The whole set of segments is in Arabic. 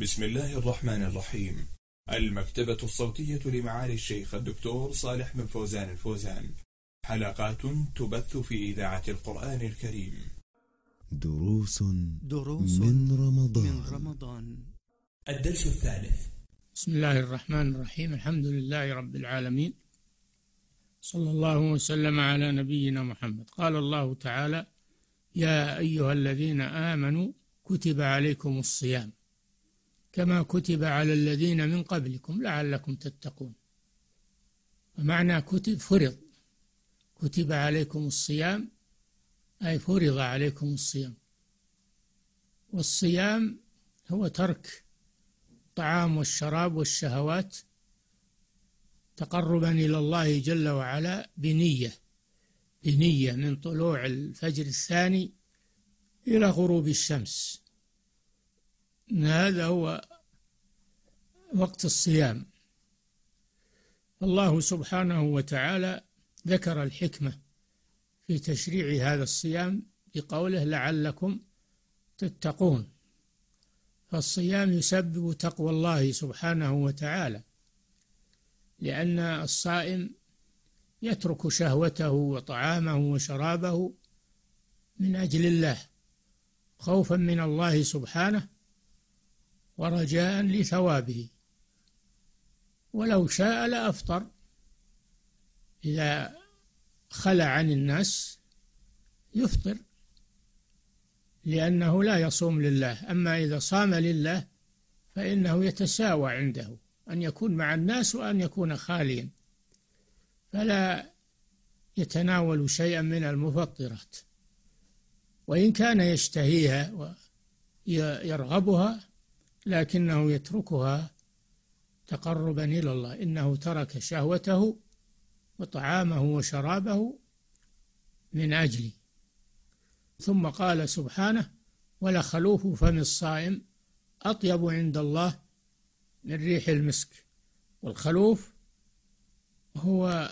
بسم الله الرحمن الرحيم. المكتبة الصوتية لمعالي الشيخ الدكتور صالح بن فوزان الفوزان. حلقات تبث في إذاعة القرآن الكريم. دروس, دروس من رمضان, من رمضان. الدرس الثالث. بسم الله الرحمن الرحيم. الحمد لله رب العالمين. صلى الله وسلم على نبينا محمد. قال الله تعالى يا أيها الذين آمنوا كتب عليكم الصيام. كما كتب على الذين من قبلكم لعلكم تتقون. ومعنى كتب فرض. كتب عليكم الصيام أي فرض عليكم الصيام. والصيام هو ترك الطعام والشراب والشهوات تقربا إلى الله جل وعلا بنية بنية من طلوع الفجر الثاني إلى غروب الشمس. هذا هو وقت الصيام. الله سبحانه وتعالى ذكر الحكمة في تشريع هذا الصيام بقوله لعلكم تتقون. فالصيام يسبب تقوى الله سبحانه وتعالى لأن الصائم يترك شهوته وطعامه وشرابه من أجل الله خوفا من الله سبحانه ورجاء لثوابه. ولو شاء لأفطر. إذا خلى عن الناس يفطر لأنه لا يصوم لله. أما إذا صام لله فإنه يتساوى عنده أن يكون مع الناس وأن يكون خاليا. فلا يتناول شيئا من المفطرات. وإن كان يشتهيها ويرغبها لكنه يتركها تقربا إلى الله. إنه ترك شهوته وطعامه وشرابه من أجلي. ثم قال سبحانه ولخلوف فم الصائم أطيب عند الله من ريح المسك والخلوف هو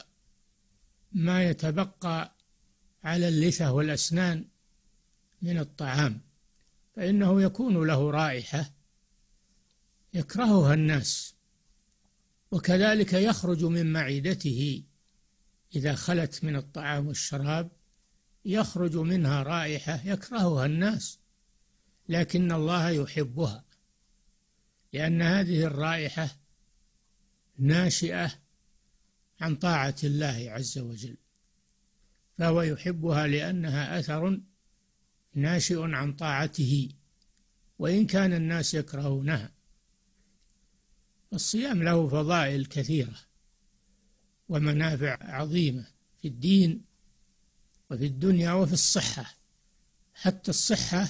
ما يتبقى على اللثة والأسنان من الطعام فإنه يكون له رائحة يكرهها الناس. وكذلك يخرج من معدته. إذا خلت من الطعام والشراب يخرج منها رائحة يكرهها الناس. لكن الله يحبها. لأن هذه الرائحة ناشئة عن طاعة الله عز وجل. فهو يحبها لأنها أثر ناشئ عن طاعته. وإن كان الناس يكرهونها. الصيام له فضائل كثيرة ومنافع عظيمة في الدين وفي الدنيا وفي الصحة. حتى الصحة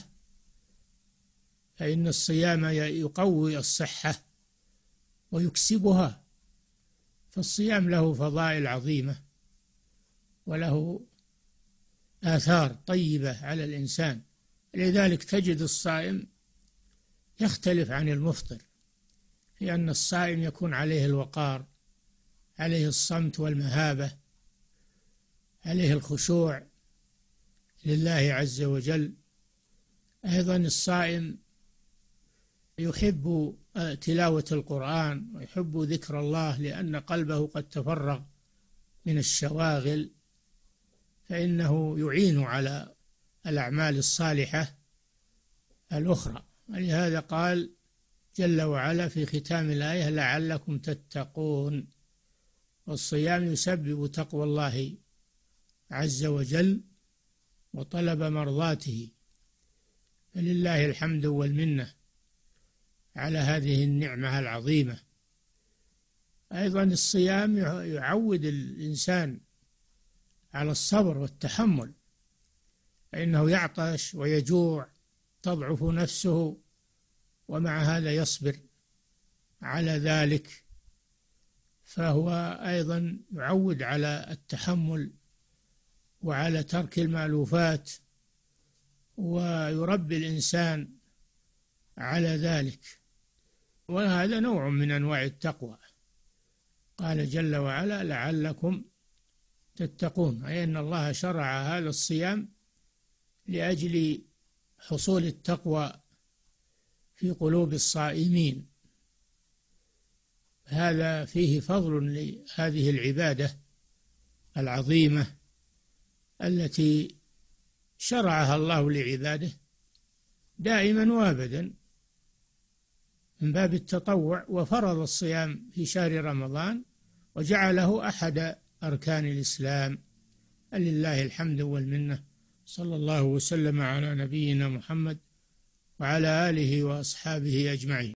فإن الصيام يقوي الصحة ويكسبها. فالصيام له فضائل عظيمة وله آثار طيبة على الإنسان. لذلك تجد الصائم يختلف عن المفطر. لأن الصائم يكون عليه الوقار عليه الصمت والمهابة عليه الخشوع لله عز وجل. أيضا الصائم يحب تلاوة القرآن ويحب ذكر الله لأن قلبه قد تفرغ من الشواغل فإنه يعين على الأعمال الصالحة الأخرى. ولهذا قال جل وعلا في ختام الآية لعلكم تتقون. والصيام يسبب تقوى الله عز وجل وطلب مرضاته. فلله الحمد والمنة على هذه النعمة العظيمة. أيضا الصيام يعود الإنسان على الصبر والتحمل فإنه يعطش ويجوع تضعف نفسه ومع هذا يصبر على ذلك. فهو أيضا يعود على التحمل وعلى ترك المألوفات ويربي الإنسان على ذلك. وهذا نوع من أنواع التقوى. قال جل وعلا لعلكم تتقون. أي أن الله شرع هذا الصيام لأجل حصول التقوى في قلوب الصائمين. هذا فيه فضل لهذه العبادة العظيمة التي شرعها الله لعباده دائما وابدا من باب التطوع وفرض الصيام في شهر رمضان وجعله أحد أركان الإسلام. لله الحمد والمنة. صلى الله وسلم على نبينا محمد وعلى آله وأصحابه أجمعين.